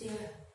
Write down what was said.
dear.